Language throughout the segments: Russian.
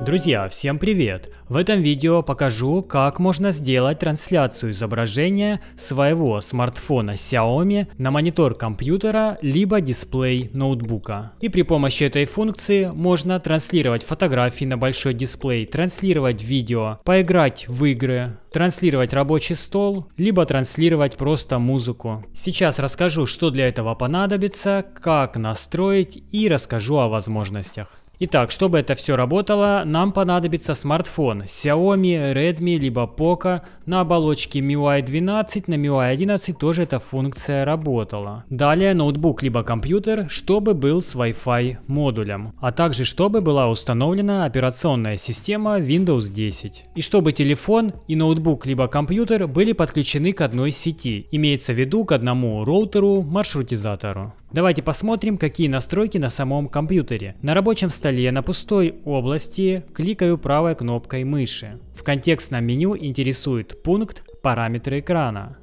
Друзья, всем привет! В этом видео покажу, как можно сделать трансляцию изображения своего смартфона Xiaomi на монитор компьютера либо дисплей ноутбука. И при помощи этой функции можно транслировать фотографии на большой дисплей, транслировать видео, поиграть в игры, транслировать рабочий стол, либо транслировать просто музыку. Сейчас расскажу, что для этого понадобится, как настроить и расскажу о возможностях. Итак, чтобы это все работало, нам понадобится смартфон Xiaomi, Redmi, либо Poco. На оболочке MIUI 12, на MIUI 11 тоже эта функция работала. Далее ноутбук, либо компьютер, чтобы был с Wi-Fi модулем. А также чтобы была установлена операционная система Windows 10. И чтобы телефон и ноутбук, либо компьютер были подключены к одной сети. Имеется в виду к одному роутеру, маршрутизатору. Давайте посмотрим, какие настройки на самом компьютере. На рабочем столе на пустой области кликаю правой кнопкой мыши. В контекстном меню интересует пункт «Параметры экрана».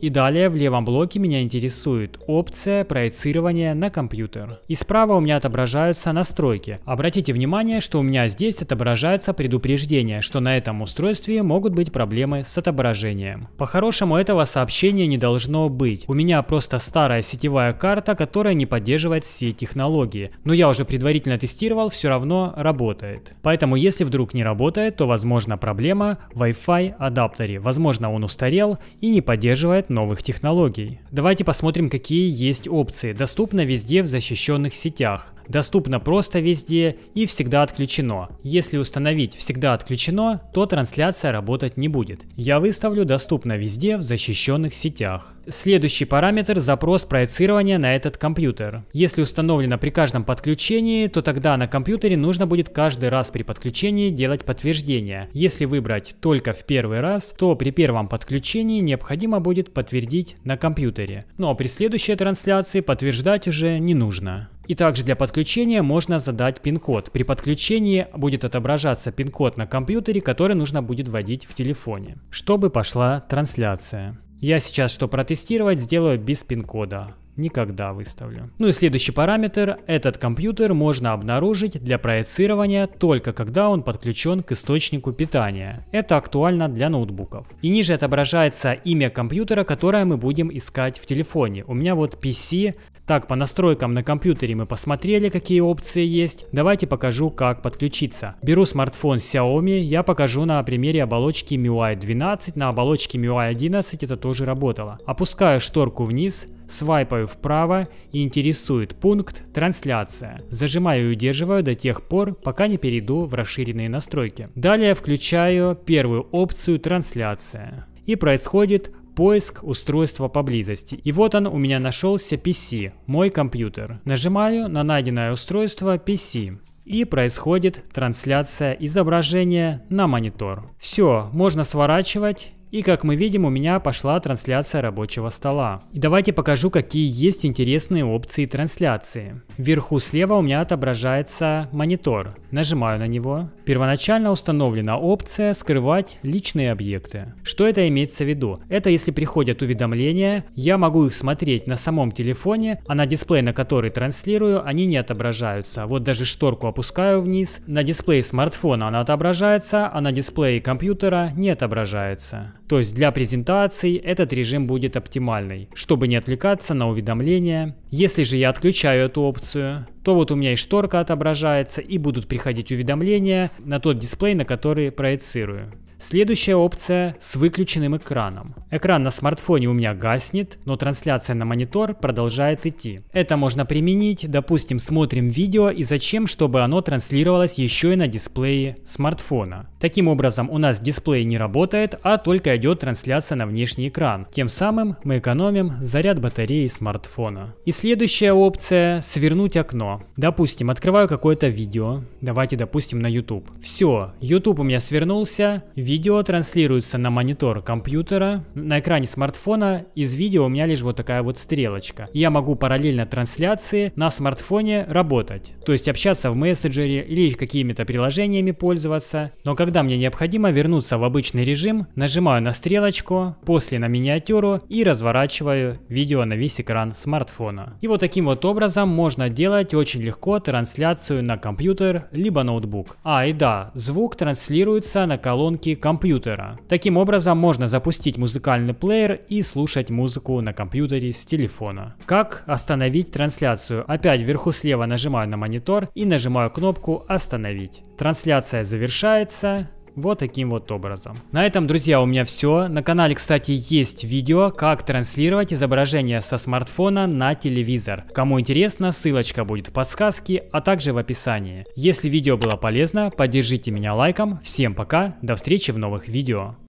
И далее в левом блоке меня интересует опция проецирования на компьютер. И справа у меня отображаются настройки. Обратите внимание, что у меня здесь отображается предупреждение, что на этом устройстве могут быть проблемы с отображением. По-хорошему этого сообщения не должно быть. У меня просто старая сетевая карта, которая не поддерживает все технологии. Но я уже предварительно тестировал, все равно работает. Поэтому если вдруг не работает, то возможно проблема в Wi-Fi адаптере. Возможно он устарел и не поддерживает новых технологий. Давайте посмотрим, какие есть опции. Доступно везде в защищенных сетях. Доступно просто везде и всегда отключено. Если установить всегда отключено, то трансляция работать не будет. Я выставлю доступно везде в защищенных сетях. Следующий параметр – запрос проецирования на этот компьютер. Если установлено при каждом подключении, то тогда на компьютере нужно будет каждый раз при подключении делать подтверждение. Если выбрать только в первый раз, то при первом подключении необходимо будет подтвердить на компьютере. Но при следующей трансляции подтверждать уже не нужно. И также для подключения можно задать пин-код. При подключении будет отображаться пин-код на компьютере, который нужно будет вводить в телефоне, чтобы пошла трансляция. Я сейчас, что протестировать, сделаю без пин-кода никогда выставлю. Ну и следующий параметр. Этот компьютер можно обнаружить для проецирования только когда он подключен к источнику питания. Это актуально для ноутбуков. И ниже отображается имя компьютера, которое мы будем искать в телефоне. У меня вот PC. Так, по настройкам на компьютере мы посмотрели, какие опции есть. Давайте покажу, как подключиться. Беру смартфон Xiaomi, я покажу на примере оболочки MIUI 12, на оболочке MIUI 11 это тоже работало. Опускаю шторку вниз, Свайпаю вправо и интересует пункт «Трансляция». Зажимаю и удерживаю до тех пор, пока не перейду в расширенные настройки. Далее включаю первую опцию «Трансляция». И происходит поиск устройства поблизости. И вот он у меня нашелся PC, мой компьютер. Нажимаю на найденное устройство PC и происходит трансляция изображения на монитор. Все, можно сворачивать и как мы видим, у меня пошла трансляция рабочего стола. И давайте покажу, какие есть интересные опции трансляции. Вверху слева у меня отображается монитор. Нажимаю на него. Первоначально установлена опция «Скрывать личные объекты». Что это имеется в виду? Это если приходят уведомления, я могу их смотреть на самом телефоне, а на дисплей, на который транслирую, они не отображаются. Вот даже шторку опускаю вниз. На дисплее смартфона она отображается, а на дисплее компьютера не отображается. То есть для презентаций этот режим будет оптимальный, чтобы не отвлекаться на уведомления. Если же я отключаю эту опцию, то вот у меня и шторка отображается, и будут приходить уведомления на тот дисплей, на который проецирую. Следующая опция с выключенным экраном. Экран на смартфоне у меня гаснет, но трансляция на монитор продолжает идти. Это можно применить, допустим, смотрим видео и зачем, чтобы оно транслировалось еще и на дисплее смартфона. Таким образом у нас дисплей не работает, а только идет трансляция на внешний экран. Тем самым мы экономим заряд батареи смартфона. И следующая опция свернуть окно. Допустим, открываю какое-то видео, давайте допустим на YouTube. Все, YouTube у меня свернулся, видео транслируется на монитор компьютера. На экране смартфона из видео у меня лишь вот такая вот стрелочка. Я могу параллельно трансляции на смартфоне работать. То есть общаться в мессенджере или какими-то приложениями пользоваться. Но когда мне необходимо вернуться в обычный режим, нажимаю на стрелочку, после на миниатюру и разворачиваю видео на весь экран смартфона. И вот таким вот образом можно делать очень легко трансляцию на компьютер либо ноутбук. А и да, звук транслируется на колонки компьютера. Таким образом можно запустить музыкальный плеер и слушать музыку на компьютере с телефона. Как остановить трансляцию? Опять вверху слева нажимаю на монитор и нажимаю кнопку остановить. Трансляция завершается. Вот таким вот образом. На этом, друзья, у меня все. На канале, кстати, есть видео, как транслировать изображение со смартфона на телевизор. Кому интересно, ссылочка будет в подсказке, а также в описании. Если видео было полезно, поддержите меня лайком. Всем пока, до встречи в новых видео.